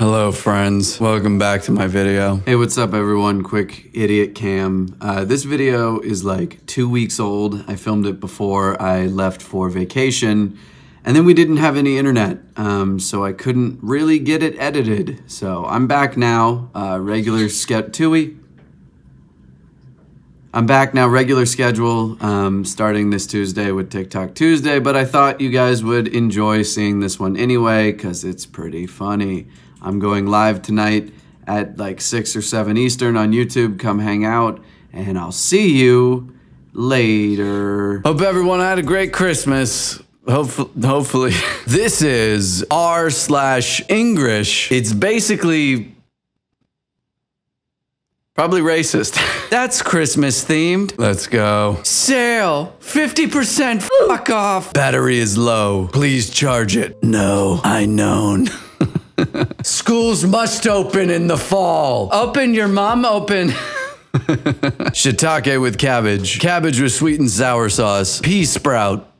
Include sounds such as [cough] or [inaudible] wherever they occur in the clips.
Hello, friends. Welcome back to my video. Hey, what's up, everyone? Quick idiot cam. Uh, this video is like two weeks old. I filmed it before I left for vacation, and then we didn't have any internet, um, so I couldn't really get it edited. So I'm back now. Uh, regular sketch. Tui. I'm back now, regular schedule, um, starting this Tuesday with TikTok Tuesday, but I thought you guys would enjoy seeing this one anyway, because it's pretty funny. I'm going live tonight at like 6 or 7 Eastern on YouTube. Come hang out, and I'll see you later. Hope everyone had a great Christmas. Hopefully, hopefully. [laughs] this is r slash Engrish. It's basically Probably racist. [laughs] That's Christmas themed. Let's go. Sale. 50% fuck off. Battery is low. Please charge it. No, I known. [laughs] Schools must open in the fall. Open your mom open. [laughs] Shiitake with cabbage. Cabbage with sweet and sour sauce. Pea sprout.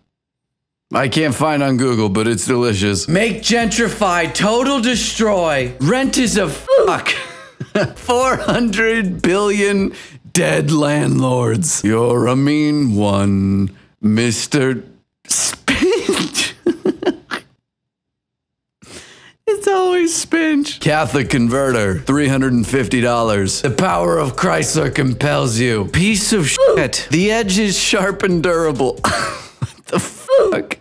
I can't find on Google, but it's delicious. Make gentrify, total destroy. Rent is a fuck. [laughs] 400 billion dead landlords. You're a mean one, Mr. Spinch. it's always Spinch. Catholic converter, $350. The power of Chrysler compels you. Piece of shit. The edge is sharp and durable. [laughs] what the fuck?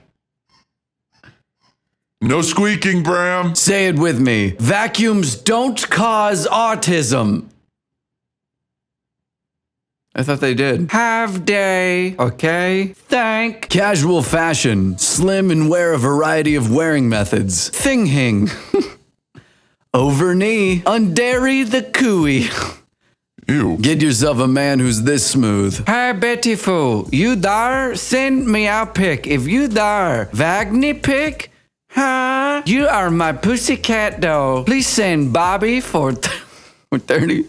No squeaking, Bram. Say it with me. Vacuums don't cause autism. I thought they did. Have day, okay? Thank. Casual fashion. Slim and wear a variety of wearing methods. Thing hing. [laughs] Over knee. Undairy the cooey. [laughs] Ew. Get yourself a man who's this smooth. Hey, beautiful. You there? Send me a pic. If you there, Wagner pic? Huh? You are my pussycat doll. Please send Bobby for, [laughs] for 30.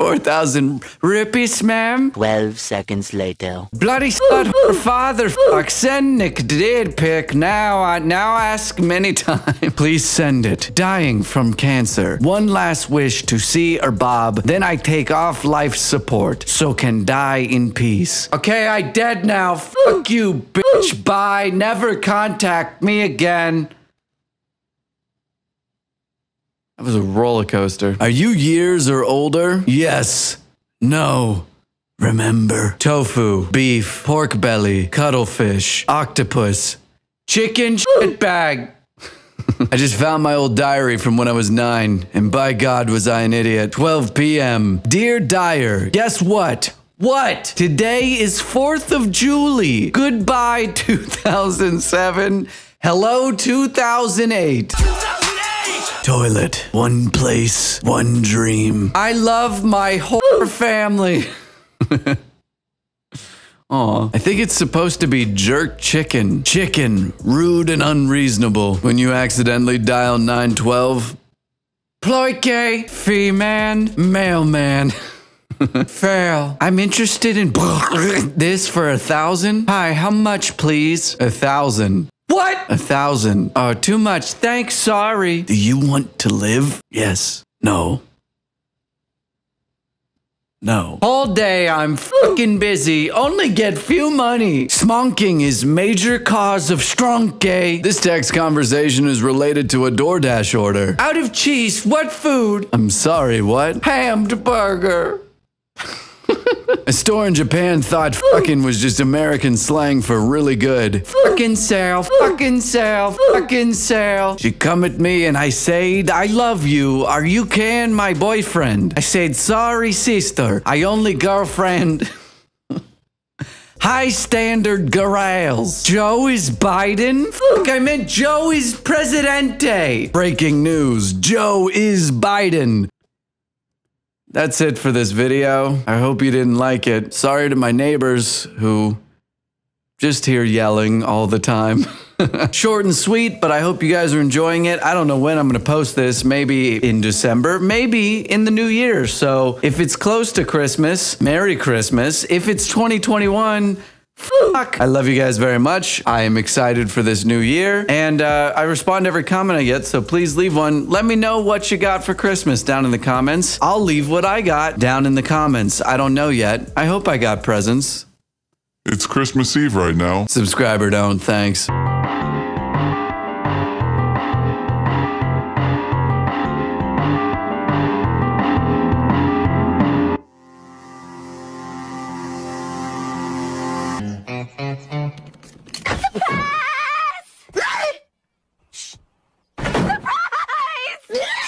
4,000 rupees, ma'am. 12 seconds later. Bloody slut, her father, fuck. Send Nick did pick. Now, I now ask many [laughs] times. Please send it. Dying from cancer. One last wish to see or Bob. Then I take off life support so can die in peace. Okay, I dead now. Fuck you, bitch. Bye. Never contact me again. That was a roller coaster. Are you years or older? Yes. No. Remember. Tofu, beef, pork belly, cuttlefish, octopus, chicken shit bag. I just found my old diary from when I was nine, and by God was I an idiot. 12 p.m. Dear Dyer, guess what? What? Today is 4th of July. Goodbye, 2007. Hello, 2008. Toilet. One place, one dream. I love my whole family. [laughs] Aw. I think it's supposed to be jerk chicken. Chicken. Rude and unreasonable. When you accidentally dial 912. Ploike. Fee-man. Mailman. [laughs] Fail. I'm interested in [laughs] this for a thousand. Hi, how much, please? A thousand. What? A thousand. Oh, too much. Thanks, sorry. Do you want to live? Yes. No. No. All day I'm fucking busy, only get few money. Smonking is major cause of strong gay. Eh? This text conversation is related to a DoorDash order. Out of cheese, what food? I'm sorry, what? Hammed burger. A store in Japan thought fucking was just American slang for really good. Fucking sale, fucking sale, fucking sale. She come at me and I said, I love you. Are you can my boyfriend? I said, sorry sister. I only girlfriend. [laughs] High standard girls. Joe is Biden? Fuck, I meant Joe is Presidente. Breaking news. Joe is Biden. That's it for this video. I hope you didn't like it. Sorry to my neighbors who just hear yelling all the time. [laughs] Short and sweet, but I hope you guys are enjoying it. I don't know when I'm going to post this. Maybe in December, maybe in the new year. So if it's close to Christmas, Merry Christmas. If it's 2021, Fuck. I love you guys very much. I am excited for this new year. And uh, I respond to every comment I get, so please leave one. Let me know what you got for Christmas down in the comments. I'll leave what I got down in the comments. I don't know yet. I hope I got presents. It's Christmas Eve right now. Subscriber don't, thanks.